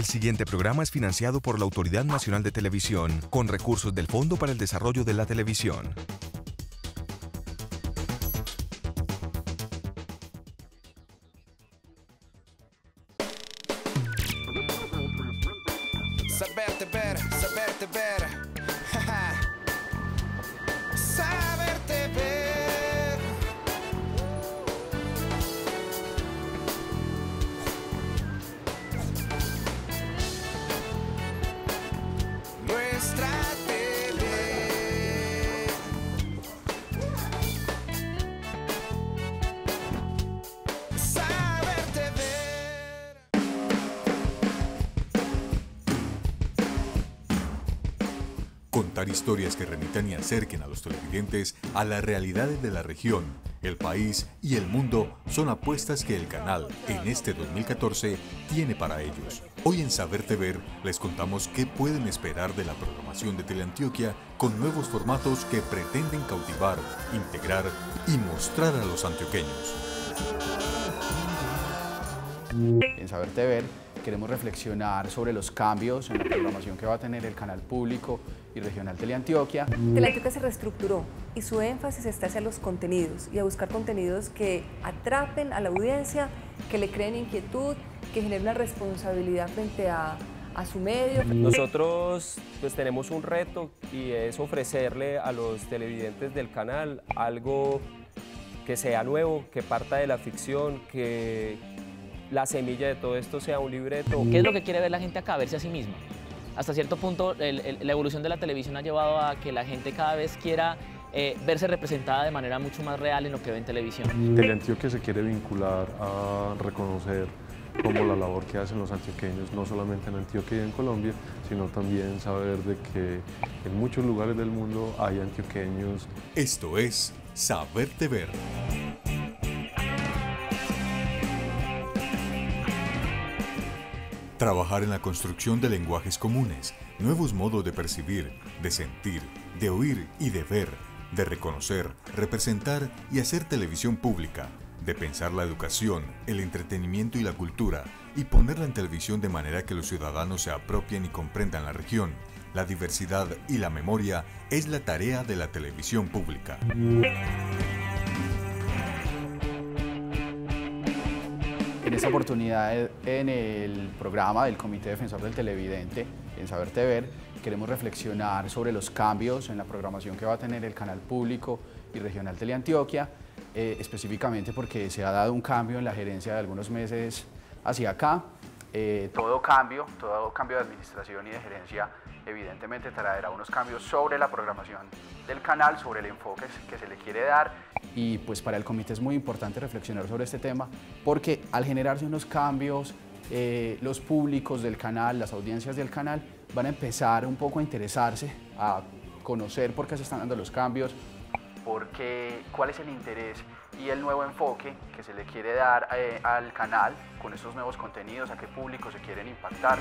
El siguiente programa es financiado por la Autoridad Nacional de Televisión con recursos del Fondo para el Desarrollo de la Televisión. Historias que remitan y acerquen a los televidentes a las realidades de la región, el país y el mundo son apuestas que el canal en este 2014 tiene para ellos. Hoy en Saberte Ver les contamos qué pueden esperar de la programación de Teleantioquia con nuevos formatos que pretenden cautivar, integrar y mostrar a los antioqueños. En Saberte Ver queremos reflexionar sobre los cambios en la programación que va a tener el canal público y regional Teleantioquia. Teleantioquia se reestructuró y su énfasis está hacia los contenidos y a buscar contenidos que atrapen a la audiencia, que le creen inquietud, que generen una responsabilidad frente a, a su medio. Nosotros pues tenemos un reto y es ofrecerle a los televidentes del canal algo que sea nuevo, que parta de la ficción, que la semilla de todo esto sea un libreto. ¿Qué es lo que quiere ver la gente acá? Verse a sí misma. Hasta cierto punto, el- el- la evolución de la televisión ha llevado a que la gente cada vez quiera eh, verse representada de manera mucho más real en lo que ve en televisión. Teleantioquia se quiere vincular a reconocer como la labor que hacen los antioqueños, no solamente en Antioquia y en Colombia, sino también saber de que en muchos lugares del mundo hay antioqueños. Esto es Saberte Ver. Trabajar en la construcción de lenguajes comunes, nuevos modos de percibir, de sentir, de oír y de ver, de reconocer, representar y hacer televisión pública, de pensar la educación, el entretenimiento y la cultura, y ponerla en televisión de manera que los ciudadanos se apropien y comprendan la región, la diversidad y la memoria es la tarea de la televisión pública. En esta oportunidad en el programa del Comité Defensor del Televidente, en Saberte Ver, queremos reflexionar sobre los cambios en la programación que va a tener el canal público y regional Teleantioquia, eh, específicamente porque se ha dado un cambio en la gerencia de algunos meses hacia acá. Eh, todo cambio, todo cambio de administración y de gerencia evidentemente traerá unos cambios sobre la programación del canal, sobre el enfoque que se le quiere dar. Y pues para el comité es muy importante reflexionar sobre este tema porque al generarse unos cambios, eh, los públicos del canal, las audiencias del canal van a empezar un poco a interesarse, a conocer por qué se están dando los cambios, por qué, cuál es el interés y el nuevo enfoque que se le quiere dar eh, al canal con estos nuevos contenidos, a qué público se quieren impactar.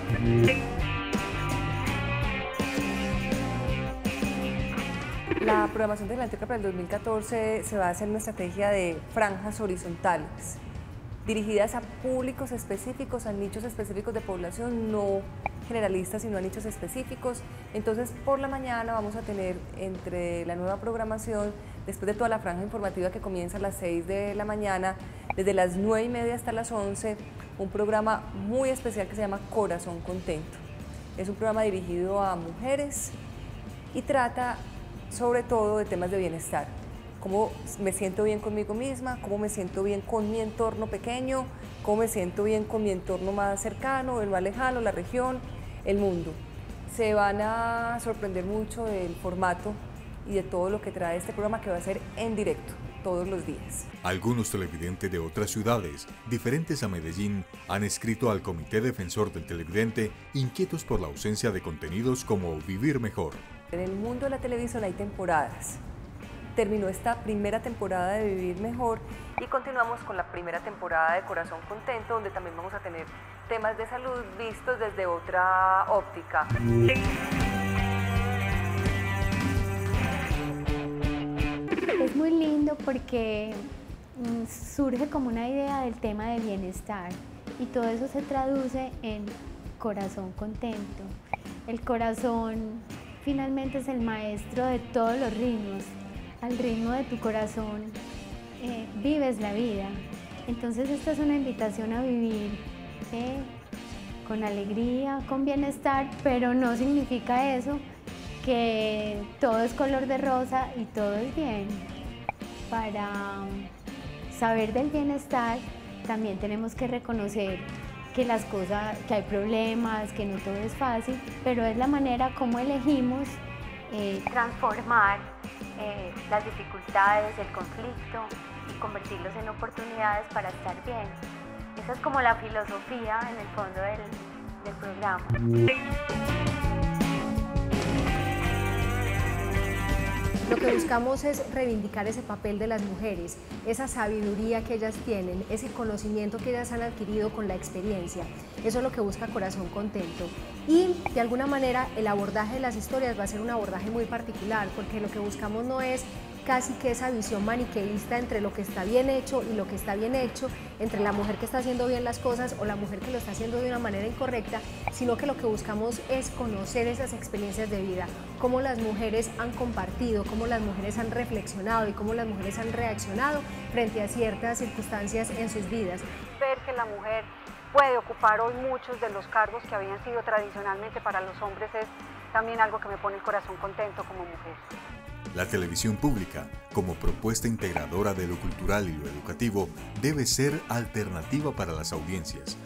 La programación de la para el 2014 se basa en una estrategia de franjas horizontales, dirigidas a públicos específicos, a nichos específicos de población, no generalistas, sino a nichos específicos. Entonces, por la mañana vamos a tener entre la nueva programación, después de toda la franja informativa que comienza a las 6 de la mañana, desde las 9 y media hasta las 11, un programa muy especial que se llama Corazón Contento. Es un programa dirigido a mujeres y trata sobre todo de temas de bienestar. Cómo me siento bien conmigo misma, cómo me siento bien con mi entorno pequeño, cómo me siento bien con mi entorno más cercano, el más lejano, la región, el mundo. Se van a sorprender mucho del formato y de todo lo que trae este programa que va a ser en directo todos los días. Algunos televidentes de otras ciudades, diferentes a Medellín, han escrito al Comité Defensor del Televidente inquietos por la ausencia de contenidos como Vivir Mejor. En el mundo de la televisión hay temporadas. Terminó esta primera temporada de Vivir Mejor y continuamos con la primera temporada de Corazón Contento, donde también vamos a tener temas de salud vistos desde otra óptica. Es muy lindo porque mm, surge como una idea del tema de bienestar y todo eso se traduce en corazón contento. El corazón finalmente es el maestro de todos los ritmos. Al ritmo de tu corazón eh, vives la vida. Entonces esta es una invitación a vivir eh, con alegría, con bienestar, pero no significa eso que todo es color de rosa y todo es bien. Para saber del bienestar también tenemos que reconocer que las cosas, que hay problemas, que no todo es fácil, pero es la manera como elegimos eh, transformar eh, las dificultades, el conflicto y convertirlos en oportunidades para estar bien. Esa es como la filosofía en el fondo del, del programa. Lo que buscamos es reivindicar ese papel de las mujeres, esa sabiduría que ellas tienen, ese conocimiento que ellas han adquirido con la experiencia. Eso es lo que busca Corazón Contento. Y de alguna manera el abordaje de las historias va a ser un abordaje muy particular, porque lo que buscamos no es casi que esa visión maniqueísta entre lo que está bien hecho y lo que está bien hecho, entre la mujer que está haciendo bien las cosas o la mujer que lo está haciendo de una manera incorrecta, sino que lo que buscamos es conocer esas experiencias de vida, cómo las mujeres han compartido, cómo las mujeres han reflexionado y cómo las mujeres han reaccionado frente a ciertas circunstancias en sus vidas. Ver que la mujer puede ocupar hoy muchos de los cargos que habían sido tradicionalmente para los hombres es también algo que me pone el corazón contento como mujer. La televisión pública, como propuesta integradora de lo cultural y lo educativo, debe ser alternativa para las audiencias.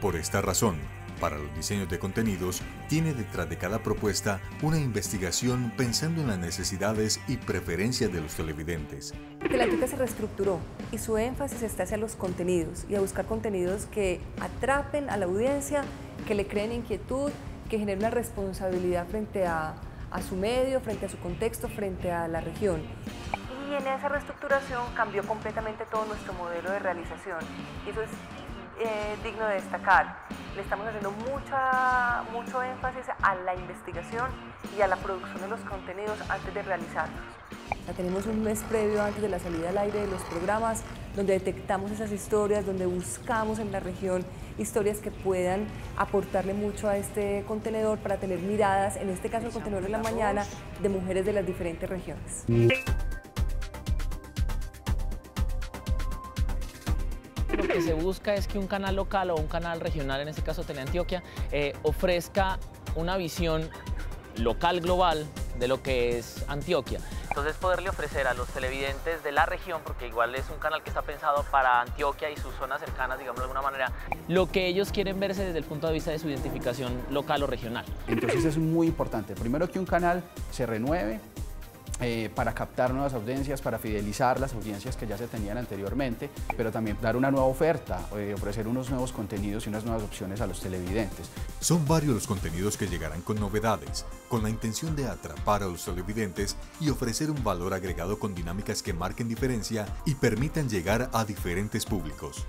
Por esta razón, para los diseños de contenidos, tiene detrás de cada propuesta una investigación pensando en las necesidades y preferencias de los televidentes. La se reestructuró y su énfasis está hacia los contenidos y a buscar contenidos que atrapen a la audiencia, que le creen inquietud, que generen una responsabilidad frente a a su medio, frente a su contexto, frente a la región. Y en esa reestructuración cambió completamente todo nuestro modelo de realización. Y eso es eh, digno de destacar. Le estamos haciendo mucha, mucho énfasis a la investigación y a la producción de los contenidos antes de realizarlos. Ya tenemos un mes previo antes de la salida al aire de los programas, donde detectamos esas historias, donde buscamos en la región historias que puedan aportarle mucho a este contenedor para tener miradas, en este caso el contenedor de la mañana, de mujeres de las diferentes regiones. Lo que se busca es que un canal local o un canal regional, en este caso Teleantioquia, eh, ofrezca una visión local global de lo que es Antioquia. Entonces poderle ofrecer a los televidentes de la región, porque igual es un canal que está pensado para Antioquia y sus zonas cercanas, digamos de alguna manera, lo que ellos quieren verse desde el punto de vista de su identificación local o regional. Entonces es muy importante, primero que un canal se renueve, eh, para captar nuevas audiencias, para fidelizar las audiencias que ya se tenían anteriormente, pero también dar una nueva oferta, eh, ofrecer unos nuevos contenidos y unas nuevas opciones a los televidentes. Son varios los contenidos que llegarán con novedades, con la intención de atrapar a los televidentes y ofrecer un valor agregado con dinámicas que marquen diferencia y permitan llegar a diferentes públicos.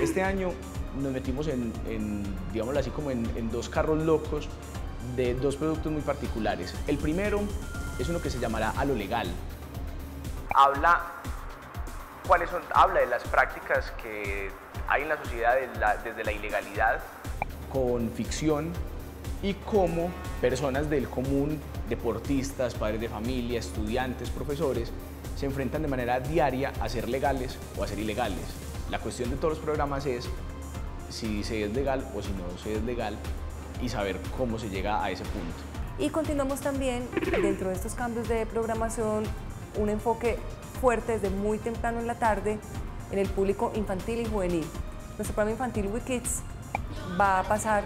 Este año nos metimos en, digámoslo así, como en, dos carros locos de dos productos muy particulares. El primero es uno que se llamará A lo legal. Habla, ¿cuáles son? habla de las prácticas que hay en la sociedad desde la ilegalidad. Con ficción y cómo personas del común, deportistas, padres de familia, estudiantes, profesores, se enfrentan de manera diaria a ser legales o a ser ilegales. La cuestión de todos los programas es si se es legal o si no se es legal y saber cómo se llega a ese punto. Y continuamos también dentro de estos cambios de programación un enfoque fuerte desde muy temprano en la tarde en el público infantil y juvenil. Nuestro programa infantil WeKids va a pasar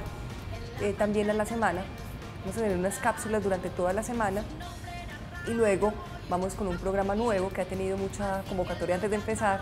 eh, también a la semana. Vamos a tener unas cápsulas durante toda la semana y luego vamos con un programa nuevo que ha tenido mucha convocatoria antes de empezar,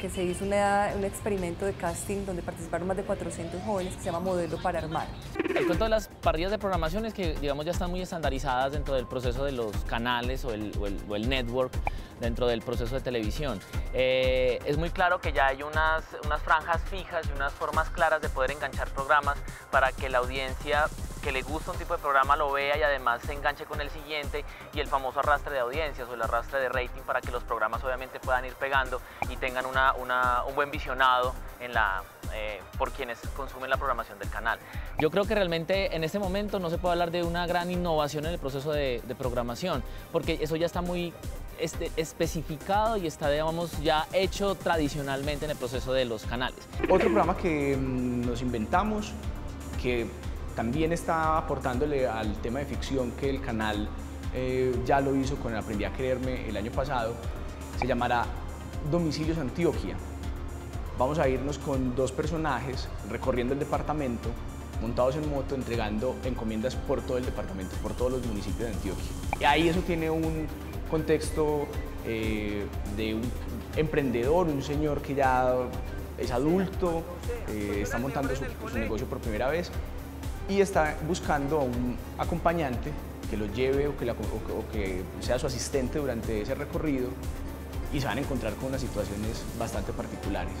que se hizo un experimento de casting donde participaron más de 400 jóvenes que se llama Modelo para Armar. El cuento de las parrillas de programación es que digamos ya están muy estandarizadas dentro del proceso de los canales o el, o el, network dentro del proceso de televisión. Eh, es muy claro que ya hay unas, unas franjas fijas y unas formas claras de poder enganchar programas para que la audiencia que le gusta un tipo de programa lo vea y además se enganche con el siguiente y el famoso arrastre de audiencias o el arrastre de rating para que los programas obviamente puedan ir pegando y tengan una, un buen visionado en la, eh, por quienes consumen la programación del canal. Yo creo que realmente en este momento no se puede hablar de una gran innovación en el proceso de, de programación, porque eso ya está muy este, especificado y está, digamos, ya hecho tradicionalmente en el proceso de los canales. Otro programa que mm, nos inventamos, que también está aportándole al tema de ficción que el canal eh, ya lo hizo con Aprendí a Creerme el año pasado, se llamará Domicilios Antioquia. Vamos a irnos con dos personajes recorriendo el departamento, montados en moto, entregando encomiendas por todo el departamento, por todos los municipios de Antioquia. Y ahí eso tiene un contexto eh, de un emprendedor, un señor que ya es adulto, eh, está montando su, negocio por primera vez y está buscando a un acompañante que lo lleve o que, sea su asistente durante ese recorrido y se van a encontrar con unas situaciones bastante particulares.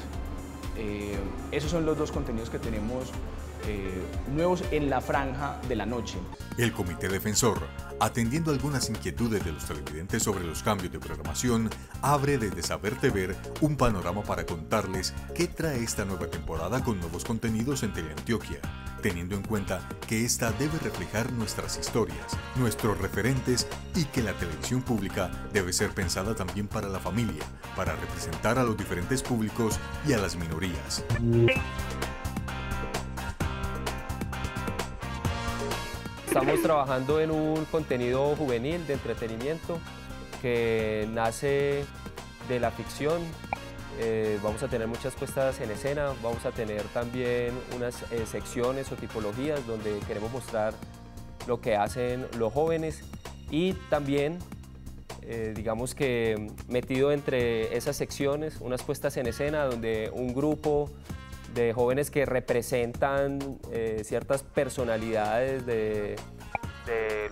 Eh, esos son los dos contenidos que tenemos nuevos en la franja de la noche. El Comité Defensor, atendiendo algunas inquietudes de los televidentes sobre los cambios de programación, abre desde Saberte Ver un panorama para contarles qué trae esta nueva temporada con nuevos contenidos en Teleantioquia, teniendo en cuenta que esta debe reflejar nuestras historias, nuestros referentes y que la televisión pública debe ser pensada también para la familia, para representar a los diferentes públicos y a las minorías. Estamos trabajando en un contenido juvenil de entretenimiento que nace de la ficción. Eh, vamos a tener muchas puestas en escena, vamos a tener también unas eh, secciones o tipologías donde queremos mostrar lo que hacen los jóvenes y también eh, digamos que metido entre esas secciones, unas puestas en escena donde un grupo de jóvenes que representan eh, ciertas personalidades de,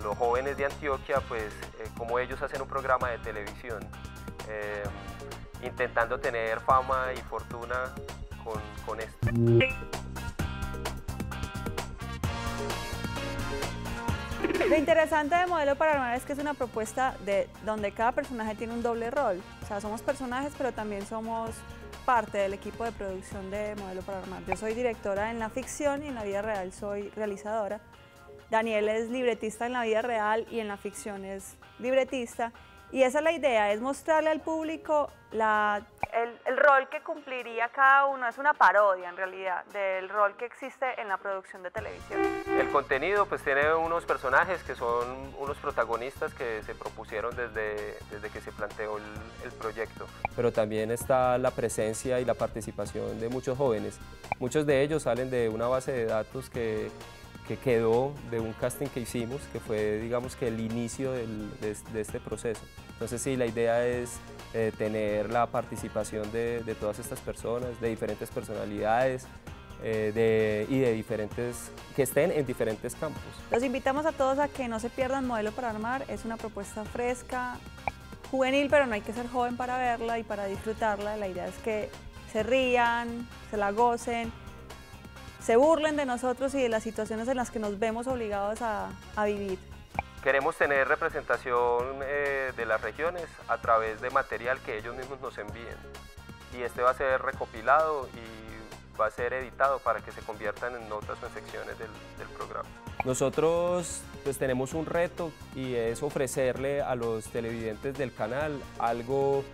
los jóvenes de Antioquia, pues eh, como ellos hacen un programa de televisión, eh, intentando tener fama y fortuna con, con esto. Lo interesante de Modelo Paranormal es que es una propuesta de donde cada personaje tiene un doble rol. O sea, somos personajes, pero también somos parte del equipo de producción de Modelo Paranormal. Yo soy directora en la ficción y en la vida real soy realizadora. Daniel es libretista en la vida real y en la ficción es libretista. Y esa es la idea, es mostrarle al público la, el, rol que cumpliría cada uno. Es una parodia en realidad del rol que existe en la producción de televisión. El contenido pues tiene unos personajes que son unos protagonistas que se propusieron desde, desde que se planteó el, el proyecto. Pero también está la presencia y la participación de muchos jóvenes. Muchos de ellos salen de una base de datos que que quedó de un casting que hicimos, que fue digamos que el inicio de, este proceso. Entonces sí, la idea es eh, tener la participación de, todas estas personas, de diferentes personalidades, eh, y de diferentes, que estén en diferentes campos. Los invitamos a todos a que no se pierdan Modelo para Armar, es una propuesta fresca, juvenil, pero no hay que ser joven para verla y para disfrutarla. La idea es que se rían, se la gocen, se burlen de nosotros y de las situaciones en las que nos vemos obligados a, vivir. Queremos tener representación eh, de las regiones a través de material que ellos mismos nos envíen. Y este va a ser recopilado y va a ser editado para que se conviertan en notas o en secciones del, del programa. Nosotros pues tenemos un reto y es ofrecerle a los televidentes del canal algo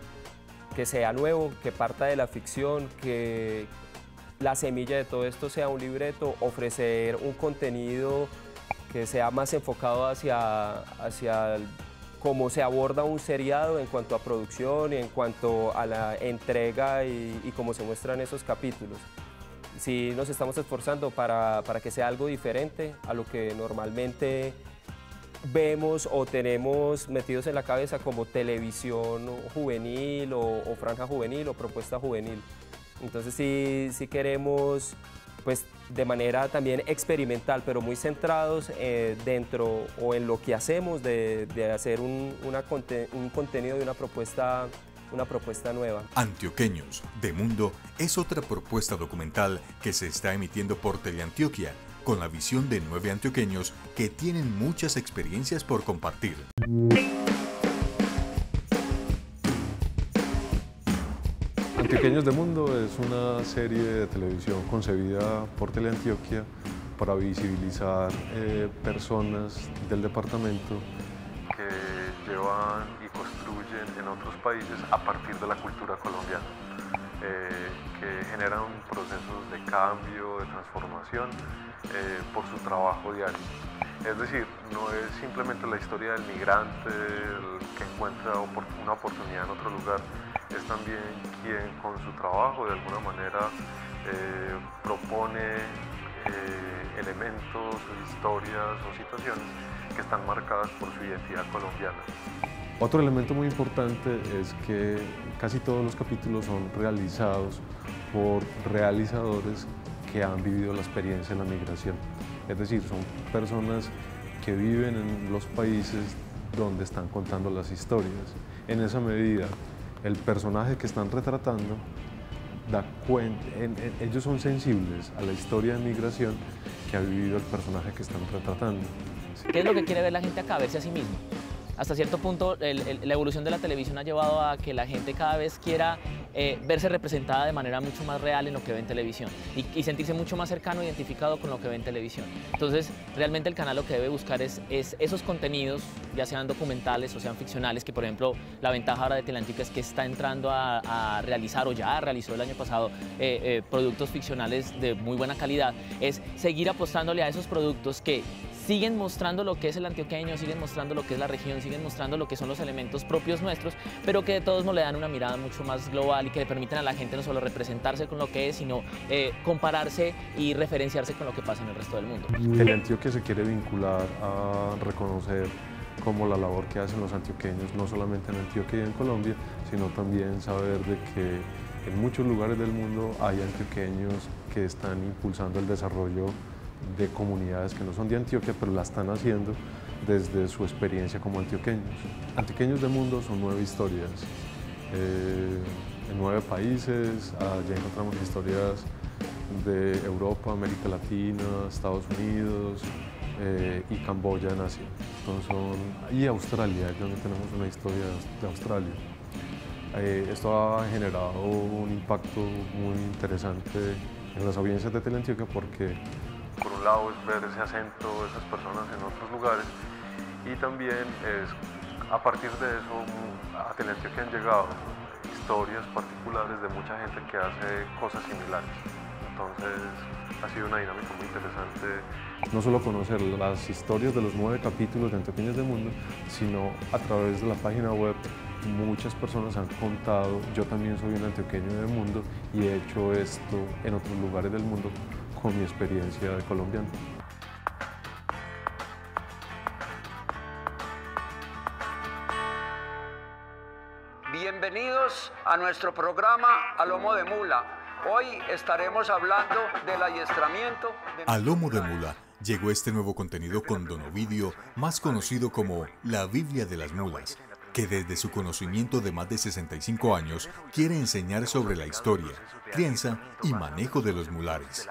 que sea nuevo, que parta de la ficción, que, la semilla de todo esto sea un libreto, ofrecer un contenido que sea más enfocado hacia, hacia cómo se aborda un seriado en cuanto a producción y en cuanto a la entrega y, cómo se muestran esos capítulos. Sí nos estamos esforzando para, que sea algo diferente a lo que normalmente vemos o tenemos metidos en la cabeza como televisión juvenil o franja juvenil o propuesta juvenil. Entonces sí, sí queremos pues de manera también experimental, pero muy centrados eh, dentro o en lo que hacemos de, hacer un, un contenido de una propuesta una propuesta nueva. Antioqueños de Mundo es otra propuesta documental que se está emitiendo por Teleantioquia con la visión de nueve antioqueños que tienen muchas experiencias por compartir. Antioqueños de Mundo es una serie de televisión concebida por Teleantioquia para visibilizar eh, personas del departamento que llevan y construyen en otros países a partir de la cultura colombiana, eh, que generan procesos de cambio, de transformación eh, por su trabajo diario. Es decir, no es simplemente la historia del migrante que encuentra una oportunidad en otro lugar, es también quien con su trabajo de alguna manera propone elementos, historias o situaciones que están marcadas por su identidad colombiana. Otro elemento muy importante es que casi todos los capítulos son realizados por realizadores que han vivido la experiencia en la migración. Es decir, son personas que viven en los países donde están contando las historias. En esa medida, el personaje que están retratando da cuenta, ellos son sensibles a la historia de migración que ha vivido el personaje que están retratando. ¿Qué es lo que quiere ver la gente acá? Verse a sí mismo. Hasta cierto punto, la evolución de la televisión ha llevado a que la gente cada vez quiera eh, verse representada de manera mucho más real en lo que ve en televisión y, sentirse mucho más cercano, identificado con lo que ve en televisión. Entonces, realmente el canal lo que debe buscar es, esos contenidos, ya sean documentales o sean ficcionales, que por ejemplo la ventaja ahora de Teleantica es que está entrando a, realizar o ya realizó el año pasado eh, eh, productos ficcionales de muy buena calidad, es seguir apostándole a esos productos que siguen mostrando lo que es el antioqueño, siguen mostrando lo que es la región, siguen mostrando lo que son los elementos propios nuestros, pero que de todos modos le dan una mirada mucho más global y que le permiten a la gente no solo representarse con lo que es, sino eh, compararse y referenciarse con lo que pasa en el resto del mundo. El antioquia se quiere vincular a reconocer como la labor que hacen los antioqueños, no solamente en Antioquia y en Colombia, sino también saber de que en muchos lugares del mundo hay antioqueños que están impulsando el desarrollo de comunidades que no son de Antioquia, pero la están haciendo desde su experiencia como antioqueños. Antioqueños del mundo son nueve historias, eh, en nueve países, allá encontramos historias de Europa, América Latina, Estados Unidos eh, y Camboya en Asia. y Australia, donde tenemos una historia de Australia. Eh, esto ha generado un impacto muy interesante en las audiencias de Teleantioquia porque por un lado es ver ese acento de esas personas en otros lugares y también es a partir de eso a que han llegado historias particulares de mucha gente que hace cosas similares. Entonces ha sido una dinámica muy interesante. No solo conocer las historias de los nueve capítulos de Antioqueños del Mundo, sino a través de la página web muchas personas han contado, yo también soy un antioqueño del mundo y he hecho esto en otros lugares del mundo con mi experiencia de colombiano. Bienvenidos a nuestro programa A Lomo de Mula. Hoy estaremos hablando del adiestramiento. De... A Lomo de Mula llegó este nuevo contenido con Don Ovidio, más conocido como la Biblia de las Mulas que desde su conocimiento de más de 65 años quiere enseñar sobre la historia, crianza y manejo de los mulares.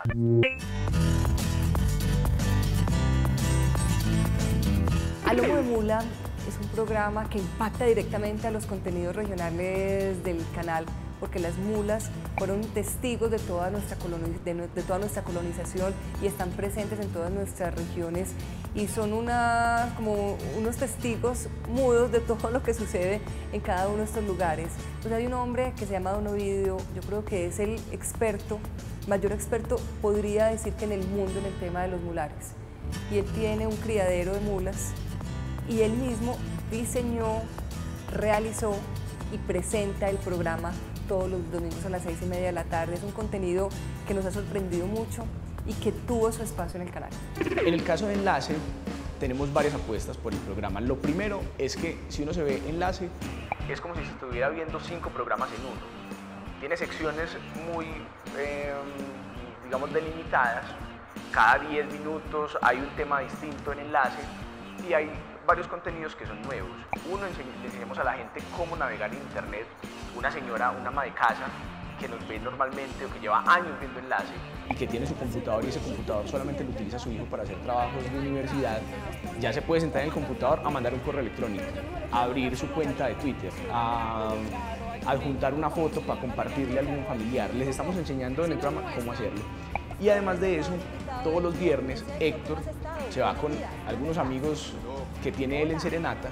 A Lomo de Mula es un programa que impacta directamente a los contenidos regionales del canal porque las mulas fueron testigos de toda nuestra, de, toda nuestra colonización y están presentes en todas nuestras regiones y son una, como unos testigos mudos de todo lo que sucede en cada uno de estos lugares. Entonces hay un hombre que se llama Don Ovidio, yo creo que es el experto, mayor experto podría decir que en el mundo en el tema de los mulares. Y él tiene un criadero de mulas y él mismo diseñó, realizó y presenta el programa todos los domingos a las seis y media de la tarde. Es un contenido que nos ha sorprendido mucho y que tuvo su espacio en el canal. En el caso de Enlace, tenemos varias apuestas por el programa. Lo primero es que si uno se ve Enlace, es como si se estuviera viendo cinco programas en uno. Tiene secciones muy, em, digamos, delimitadas. Cada 10 minutos hay un tema distinto en Enlace y hay varios contenidos que son nuevos. Uno, le enseñamos a la gente cómo navegar en Internet. Una señora, una ama de casa, que nos ve normalmente o que lleva años viendo enlace y que tiene su computador y ese computador solamente lo utiliza su hijo para hacer trabajos de universidad, ya se puede sentar en el computador a mandar un correo electrónico, a abrir su cuenta de Twitter, a adjuntar una foto para compartirle a algún familiar. Les estamos enseñando en el programa cómo hacerlo. Y además de eso, todos los viernes Héctor se va con algunos amigos que tiene él en Serenata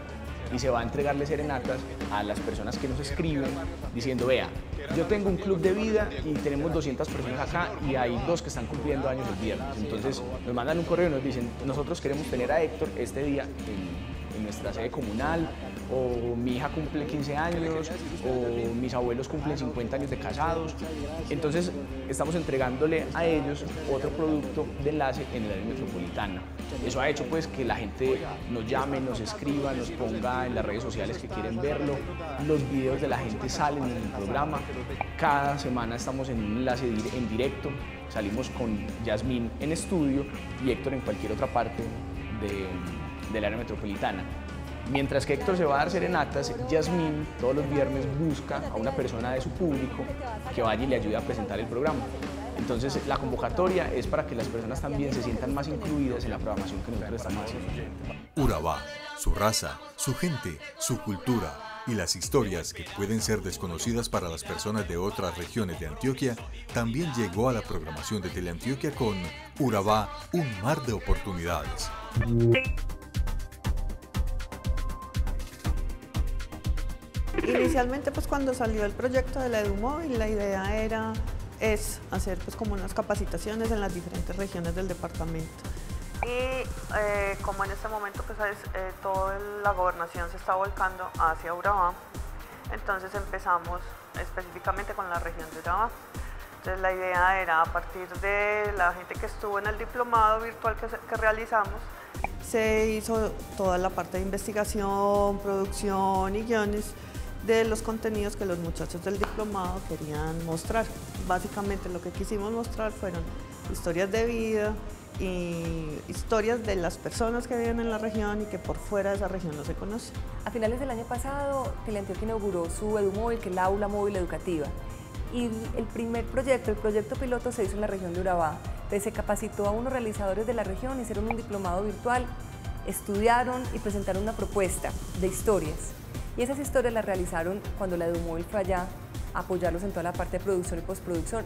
y se va a entregarle serenatas a las personas que nos escriben diciendo, vea, yo tengo un club de vida y tenemos 200 personas acá y hay dos que están cumpliendo años el viernes. Entonces nos mandan un correo y nos dicen, nosotros queremos tener a Héctor este día en, nuestra sede comunal o mi hija cumple 15 años, o mis abuelos cumplen 50 años de casados. Entonces estamos entregándole a ellos otro producto de enlace en el área metropolitana. Eso ha hecho pues que la gente nos llame, nos escriba, nos ponga en las redes sociales que quieren verlo. Los videos de la gente salen en el programa. Cada semana estamos en un enlace en directo. Salimos con Yasmín en estudio y Héctor en cualquier otra parte del área metropolitana. Mientras que Héctor se va a dar serenatas, Yasmín todos los viernes busca a una persona de su público que vaya y le ayude a presentar el programa. Entonces la convocatoria es para que las personas también se sientan más incluidas en la programación que nosotros estamos haciendo. Urabá, su raza, su gente, su cultura y las historias que pueden ser desconocidas para las personas de otras regiones de Antioquia, también llegó a la programación de Teleantioquia con Urabá, un mar de oportunidades. Inicialmente, pues cuando salió el proyecto de la EduMóvil, la idea era es hacer pues como unas capacitaciones en las diferentes regiones del departamento. Y eh, como en este momento pues eh, toda la gobernación se está volcando hacia Urabá, entonces empezamos específicamente con la región de Urabá. Entonces la idea era a partir de la gente que estuvo en el diplomado virtual que, que realizamos, se hizo toda la parte de investigación, producción y guiones de los contenidos que los muchachos del diplomado querían mostrar. Básicamente lo que quisimos mostrar fueron historias de vida y historias de las personas que viven en la región y que por fuera de esa región no se conocen. A finales del año pasado, Teleantioquia inauguró su EduMóvil, que es la aula móvil educativa. Y el primer proyecto, el proyecto piloto, se hizo en la región de Urabá. Entonces se capacitó a unos realizadores de la región, hicieron un diplomado virtual, estudiaron y presentaron una propuesta de historias y esas historias las realizaron cuando la EduMóvil fue allá apoyarlos en toda la parte de producción y postproducción.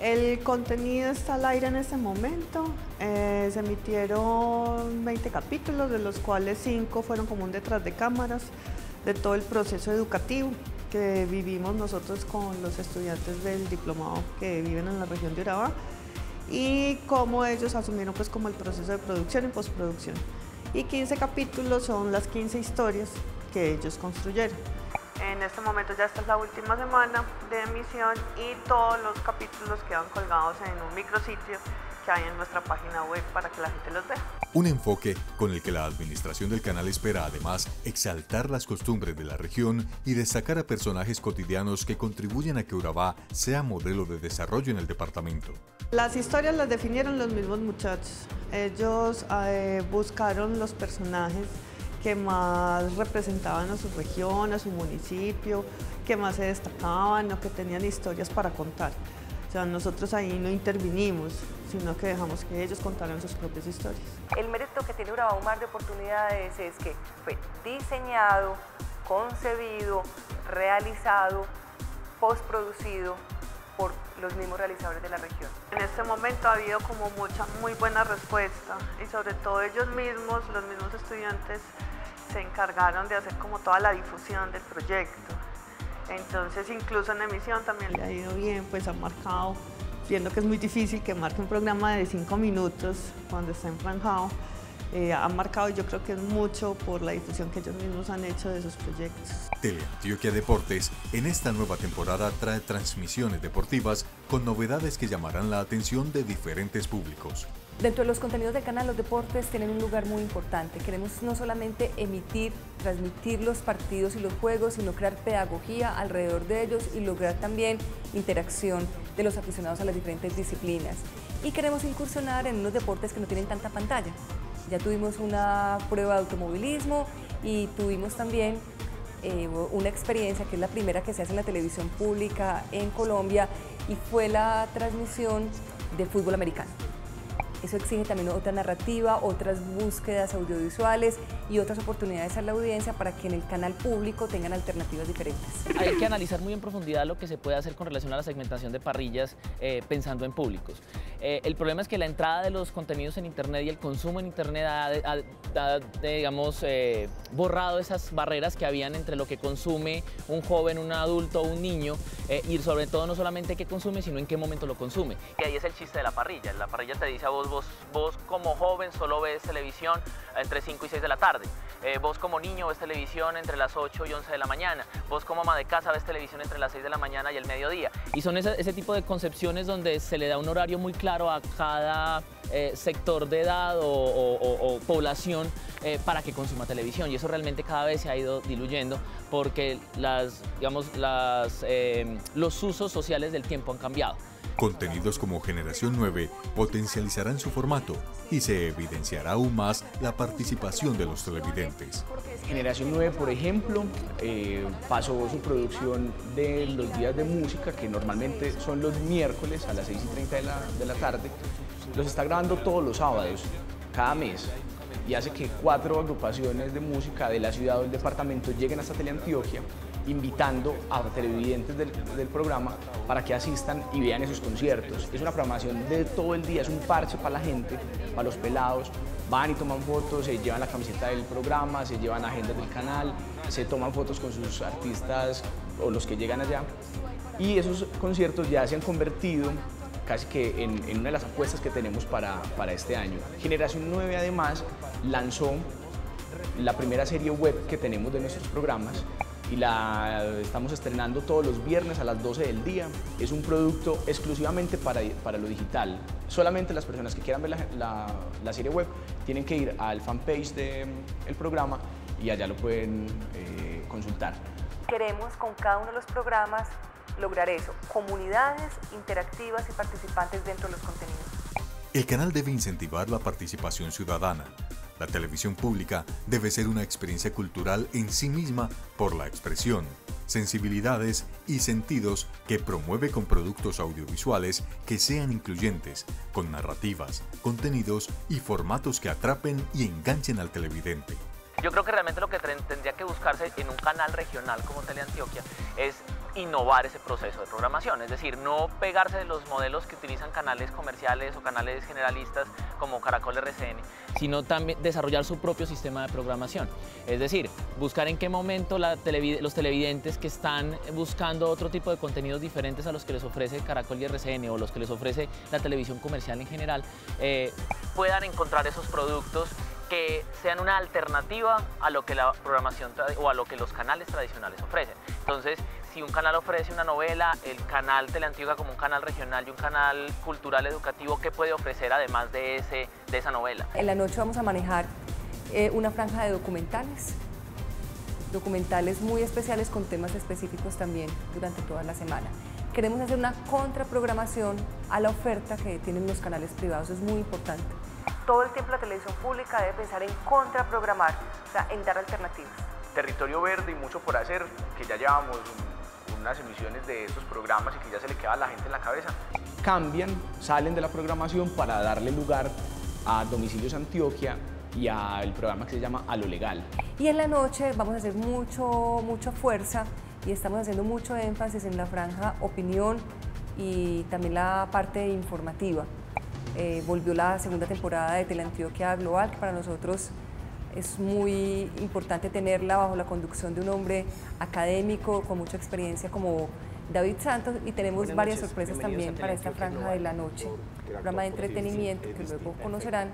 El contenido está al aire en este momento. Eh, se emitieron 20 capítulos, de los cuales 5 fueron como un detrás de cámaras de todo el proceso educativo que vivimos nosotros con los estudiantes del diplomado que viven en la región de Urabá y cómo ellos asumieron pues como el proceso de producción y postproducción. Y 15 capítulos son las 15 historias que ellos construyeron. En este momento ya esta es la última semana de emisión y todos los capítulos quedan colgados en un micrositio que hay en nuestra página web para que la gente los vea. Un enfoque con el que la administración del canal espera además exaltar las costumbres de la región y destacar a personajes cotidianos que contribuyen a que Urabá sea modelo de desarrollo en el departamento. Las historias las definieron los mismos muchachos. Ellos eh, buscaron los personajes que más representaban a su región, a su municipio, que más se destacaban o que tenían historias para contar. O sea, nosotros ahí no intervinimos, sino que dejamos que ellos contaran sus propias historias. El mérito que tiene Urabá mar de oportunidades es que fue diseñado, concebido, realizado, postproducido por los mismos realizadores de la región. En este momento ha habido como mucha, muy buena respuesta y sobre todo ellos mismos, los mismos estudiantes, se encargaron de hacer como toda la difusión del proyecto. Entonces incluso en emisión también le ha ido bien, pues ha marcado, viendo que es muy difícil que marque un programa de cinco minutos cuando está enfranjado, eh, ha marcado yo creo que es mucho por la difusión que ellos mismos han hecho de sus proyectos. Teleantioquia Deportes en esta nueva temporada trae transmisiones deportivas con novedades que llamarán la atención de diferentes públicos. Dentro de los contenidos del canal, los deportes tienen un lugar muy importante. Queremos no solamente emitir, transmitir los partidos y los juegos, sino crear pedagogía alrededor de ellos y lograr también interacción de los aficionados a las diferentes disciplinas. Y queremos incursionar en unos deportes que no tienen tanta pantalla. Ya tuvimos una prueba de automovilismo y tuvimos también eh, una experiencia que es la primera que se hace en la televisión pública en Colombia y fue la transmisión de fútbol americano. Eso exige también otra narrativa, otras búsquedas audiovisuales y otras oportunidades a la audiencia para que en el canal público tengan alternativas diferentes. Hay que analizar muy en profundidad lo que se puede hacer con relación a la segmentación de parrillas eh, pensando en públicos. Eh, el problema es que la entrada de los contenidos en Internet y el consumo en Internet ha, digamos, eh, borrado esas barreras que habían entre lo que consume un joven, un adulto o un niño y sobre todo no solamente qué consume, sino en qué momento lo consume. Y ahí es el chiste de la parrilla. La parrilla te dice a vos vos, vos como joven solo ves televisión entre 5 y 6 de la tarde. Eh, vos como niño ves televisión entre las 8 y 11 de la mañana. Vos como ama de casa ves televisión entre las 6 de la mañana y el mediodía. Y son ese, tipo de concepciones donde se le da un horario muy claro a cada eh, sector de edad o, población eh, para que consuma televisión. Y eso realmente cada vez se ha ido diluyendo porque las, digamos, las, los usos sociales del tiempo han cambiado. Contenidos como Generación 9 potencializarán su formato y se evidenciará aún más la participación de los televidentes. Generación 9, por ejemplo, eh, pasó su producción de los días de música, que normalmente son los miércoles a las 6 y 30 de la, de la tarde, los está grabando todos los sábados, cada mes y hace que cuatro agrupaciones de música de la ciudad o del departamento lleguen hasta Teleantioquia invitando a televidentes del, programa para que asistan y vean esos conciertos. Es una programación de todo el día, es un parche para la gente, para los pelados. Van y toman fotos, se llevan la camiseta del programa, se llevan agendas del canal, se toman fotos con sus artistas o los que llegan allá. Y esos conciertos ya se han convertido casi que en, una de las apuestas que tenemos para, para este año. Generación 9 además lanzó la primera serie web que tenemos de nuestros programas y la estamos estrenando todos los viernes a las 12 del día. Es un producto exclusivamente para, para lo digital. Solamente las personas que quieran ver la, la, serie web tienen que ir al fanpage del el programa y allá lo pueden eh, consultar. Queremos con cada uno de los programas lograr eso, comunidades interactivas y participantes dentro de los contenidos. El canal debe incentivar la participación ciudadana. La televisión pública debe ser una experiencia cultural en sí misma por la expresión, sensibilidades y sentidos que promueve con productos audiovisuales que sean incluyentes, con narrativas, contenidos y formatos que atrapen y enganchen al televidente. Yo creo que realmente lo que tendría que buscarse en un canal regional como Teleantioquia es innovar ese proceso de programación, es decir, no pegarse de los modelos que utilizan canales comerciales o canales generalistas como Caracol RCN, sino también desarrollar su propio sistema de programación. Es decir, buscar en qué momento los televidentes que están buscando otro tipo de contenidos diferentes a los que les ofrece Caracol y RCN o los que les ofrece la televisión comercial en general, eh, puedan encontrar esos productos que sean una alternativa a lo que la programación o a lo que los canales tradicionales ofrecen. Entonces, si un canal ofrece una novela, el canal Teleantioquia como un canal regional y un canal cultural educativo, ¿qué puede ofrecer además de, ese, de esa novela? En la noche vamos a manejar eh, una franja de documentales, documentales muy especiales con temas específicos también durante toda la semana. Queremos hacer una contraprogramación a la oferta que tienen los canales privados, es muy importante. Todo el tiempo la televisión pública debe pensar en contraprogramar, o sea, en dar alternativas. Territorio Verde y mucho por hacer, que ya llevamos unas emisiones de estos programas y que ya se le queda a la gente en la cabeza. Cambian, salen de la programación para darle lugar a Domicilios Antioquia y al programa que se llama A lo Legal. Y en la noche vamos a hacer mucho, mucha fuerza y estamos haciendo mucho énfasis en la franja opinión y también la parte informativa. Eh, volvió la segunda temporada de Teleantioquia Global, que para nosotros es muy importante tenerla bajo la conducción de un hombre académico con mucha experiencia como David Santos y tenemos varias sorpresas también para esta franja de la noche, programa de entretenimiento que luego conocerán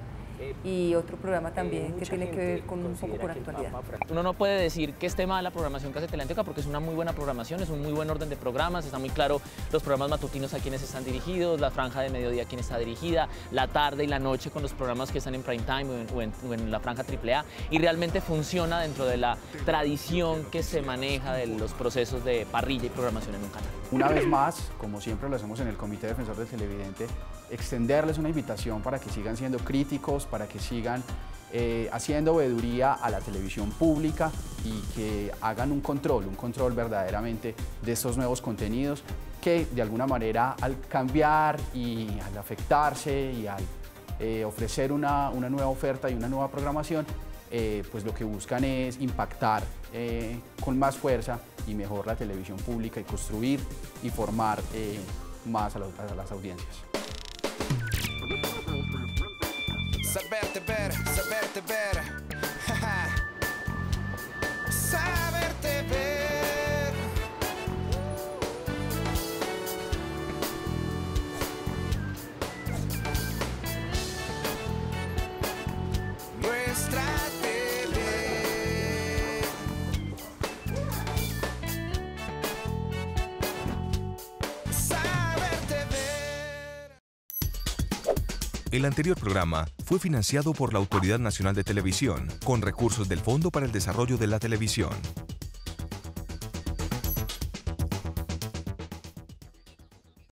y otro programa también que tiene que ver con un poco con actualidad. Uno no puede decir que esté mal la programación que hace Teleantioquia porque es una muy buena programación, es un muy buen orden de programas, está muy claro los programas matutinos a quienes están dirigidos, la franja de mediodía a quién está dirigida, la tarde y la noche con los programas que están en prime time o en, la franja AAA y realmente funciona dentro de la tradición que se maneja de los procesos de parrilla y programación en un canal. Una vez más, como siempre lo hacemos en el Comité Defensor del Televidente, extenderles una invitación para que sigan siendo críticos, para que sigan eh, haciendo veeduría a la televisión pública y que hagan un control, un control verdaderamente de estos nuevos contenidos que de alguna manera al cambiar y al afectarse y al eh, ofrecer una, una, nueva oferta y una nueva programación, eh, pues lo que buscan es impactar con más fuerza y mejor la televisión pública y construir y formar más a, a las audiencias. Saberte ver, El anterior programa fue financiado por la Autoridad Nacional de Televisión con recursos del Fondo para el Desarrollo de la Televisión.